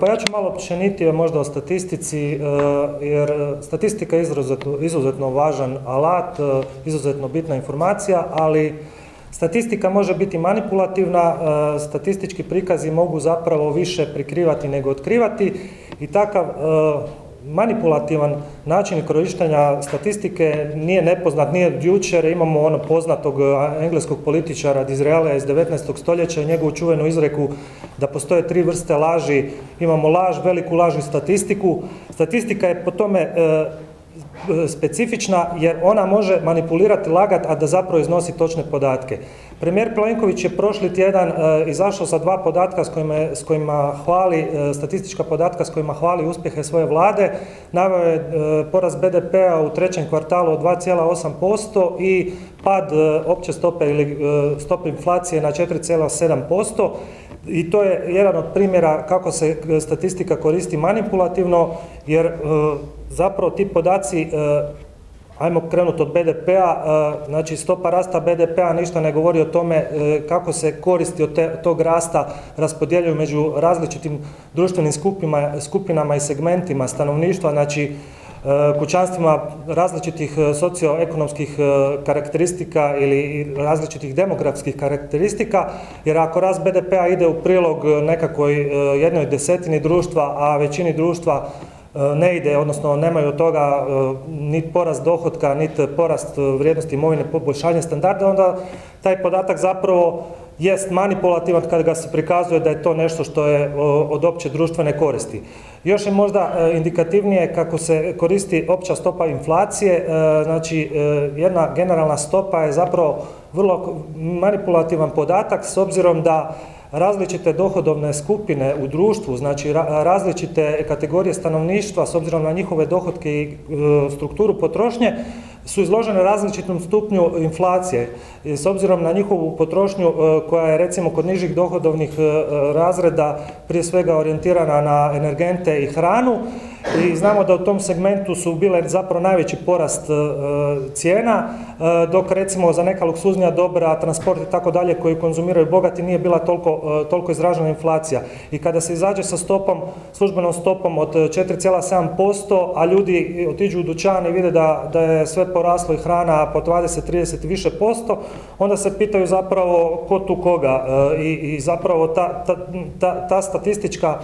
Pa ja ću malo općenitije možda o statistici, e, jer statistika je izuzetno, važan alat, e, izuzetno bitna informacija, ali statistika može biti manipulativna, e, statistički prikazi mogu zapravo više prikrivati nego otkrivati i takav manipulativan način korištenja statistike nije nepoznat, nije jučer, imamo ono poznatog engleskog političara Dizraela iz 19. stoljeća i njegovu čuvenu izreku da postoje tri vrste laži, imamo laž, veliku laž i statistiku. Statistika je po tome e, specifična jer ona može manipulirati, lagat, a da zapravo iznosi točne podatke. Premijer Plenković je prošli tjedan e, izašao sa dva podatka s kojima, s kojima hvali, e, statistička podatka s kojima hvali uspjehe svoje vlade. Naveo je porast BDP-a u trećem kvartalu od 2,8% i pad opće stope ili stope inflacije na 4,7% i to je jedan od primjera kako se e, statistika koristi manipulativno, jer e, zapravo ti podaci, e, ajmo krenuti od BDP-a, znači stopa rasta BDP-a ništa ne govori o tome kako se koristi od tog rasta raspodjeljuju među različitim društvenim skupinama i segmentima stanovništva, znači kućanstvima različitih e, socioekonomskih e, karakteristika ili različitih demografskih karakteristika, jer ako rast BDP-a ide u prilog nekakvoj jednoj desetini društva, a većini društva ne ide, odnosno nemaju od toga niti porast dohotka, niti porast vrijednosti imovine, poboljšanje standarda, onda taj podatak zapravo jest manipulativan kada ga se prikazuje da je to nešto što je od opće društvene koristi. Još je možda e, indikativnije kako se koristi opća stopa inflacije, e, znači e, jedna generalna stopa je zapravo vrlo manipulativan podatak s obzirom da različite dohodovne skupine u društvu, znači različite kategorije stanovništva s obzirom na njihove dohodke i strukturu potrošnje, su izložene različitom stupnju inflacije. S obzirom na njihovu potrošnju e, koja je recimo kod nižih dohodovnih e, razreda prije svega orijentirana na energente i hranu, i znamo da u tom segmentu su bile zapravo najveći porast e, cijena, e, dok recimo za neka luksuznija dobra, transport i tako dalje koji konzumiraju bogati nije bila toliko, e, toliko izražena inflacija. I kada se izađe sa stopom, službenom stopom od 4,7%, a ljudi otiđu u dućan i vide da, da je sve poraslo i hrana po 20-30 i više posto, onda se pitaju zapravo ko tu koga. I, i zapravo ta, ta, ta, ta statistička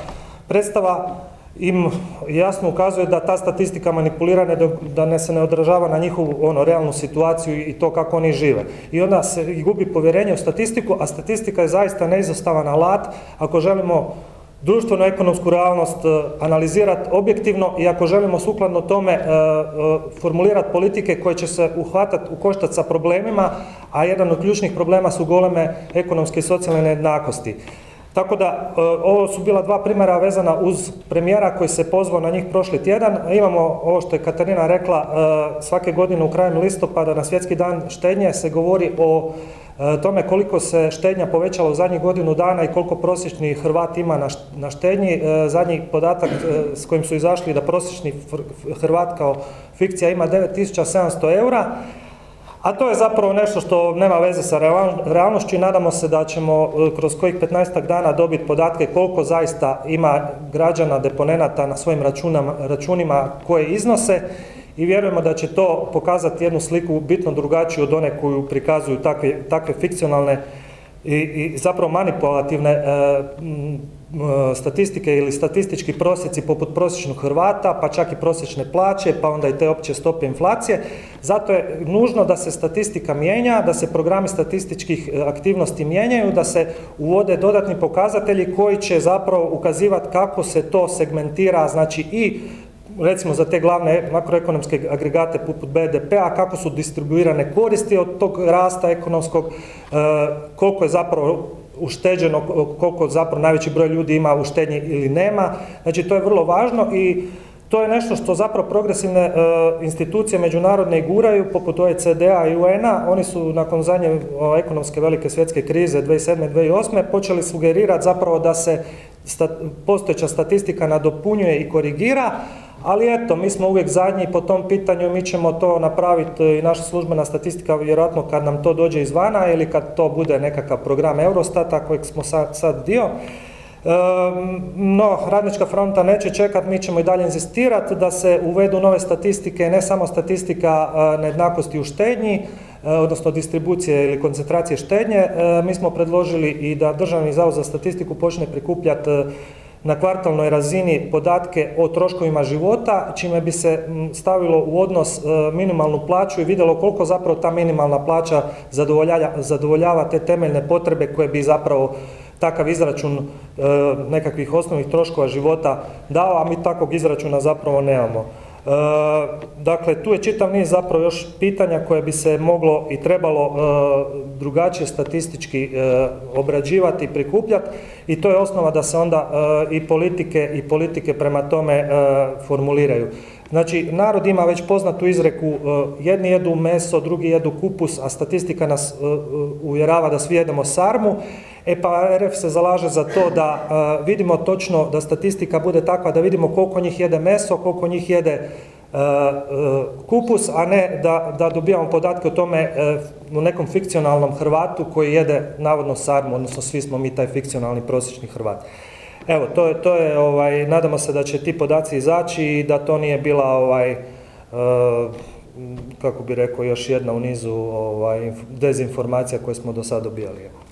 predstava im jasno ukazuje da ta statistika manipulirana da ne se ne odražava na njihovu ono, realnu situaciju i to kako oni žive. I onda se gubi povjerenje u statistiku, a statistika je zaista neizostavan alat ako želimo društveno ekonomsku realnost e, analizirati objektivno i ako želimo sukladno tome e, e, formulirati politike koje će se uhvatati u koštac sa problemima, a jedan od ključnih problema su goleme ekonomske i socijalne nejednakosti. Tako da, e, ovo su bila dva primjera vezana uz premijera koji se pozvao na njih prošli tjedan. Imamo ovo što je Katarina rekla, e, svake godine u krajem listopada na svjetski dan štednje se govori o e, tome koliko se štednja povećala u zadnjih godinu dana i koliko prosječni Hrvat ima na štednji. Zadnji podatak s kojim su izašli da prosječni Hrvat kao fikcija ima 9700 eura. A to je zapravo nešto što nema veze sa realnošću i nadamo se da ćemo e, kroz kojih 15 dana dobiti podatke koliko zaista ima građana deponenata na svojim računima koje iznose i vjerujemo da će to pokazati jednu sliku bitno drugačiju od one koju prikazuju takve, takve fikcionalne i, i zapravo manipulativne e, statistike ili statistički prosjeci poput prosječnog Hrvata, pa čak i prosječne plaće, pa onda i te opće stope inflacije. Zato je nužno da se statistika mijenja, da se programi statističkih e, aktivnosti mijenjaju, da se uvode dodatni pokazatelji koji će zapravo ukazivati kako se to segmentira, znači i recimo za te glavne makroekonomske agregate poput BDP-a, kako su distribuirane koristi od tog rasta ekonomskog, e, koliko je zapravo ušteđeno, koliko zapravo najveći broj ljudi ima u štednji ili nema. Znači to je vrlo važno i to je nešto što zapravo progresivne e, institucije međunarodne guraju, poput OECD-a i UN-a. Oni su nakon zadnje ekonomske velike svjetske krize 2007-2008 počeli sugerirati zapravo da se postojeća statistika nadopunjuje i korigira, ali eto, mi smo uvijek zadnji po tom pitanju, mi ćemo to napraviti i naša službena statistika vjerojatno kad nam to dođe izvana ili kad to bude nekakav program Eurostata kojeg smo sad, sad dio. No, Radnička fronta neće čekati, mi ćemo i dalje inzistirati da se uvedu nove statistike, ne samo statistika nejednakosti u štednji, odnosno distribucije ili koncentracije štednje. Mi smo predložili i da Državni zavod za statistiku počne prikupljati na kvartalnoj razini podatke o troškovima života, čime bi se stavilo u odnos minimalnu plaću i vidjelo koliko zapravo ta minimalna plaća zadovoljava te temeljne potrebe koje bi zapravo takav izračun e, nekakvih osnovnih troškova života dao, a mi takvog izračuna zapravo nemamo. E, dakle, tu je čitav niz zapravo još pitanja koje bi se moglo i trebalo e, drugačije statistički obrađivati i prikupljati i to je osnova da se onda i politike i politike prema tome formuliraju. Znači, narod ima već poznatu izreku, jedni jedu meso, drugi jedu kupus, a statistika nas uvjerava da svi jedemo sarmu E pa RF se zalaže za to da e, vidimo točno, da statistika bude takva da vidimo koliko njih jede meso, koliko njih jede e, e, kupus, a ne da, da dobijamo podatke o tome u nekom fikcionalnom Hrvatu koji jede navodno sarmu, odnosno svi smo mi taj fikcionalni prosječni Hrvat. Evo, to je, to je ovaj, nadamo se da će ti podaci izaći i da to nije bila ovaj, kako bi rekao, još jedna u nizu ovaj, dezinformacija koje smo do sada dobijali.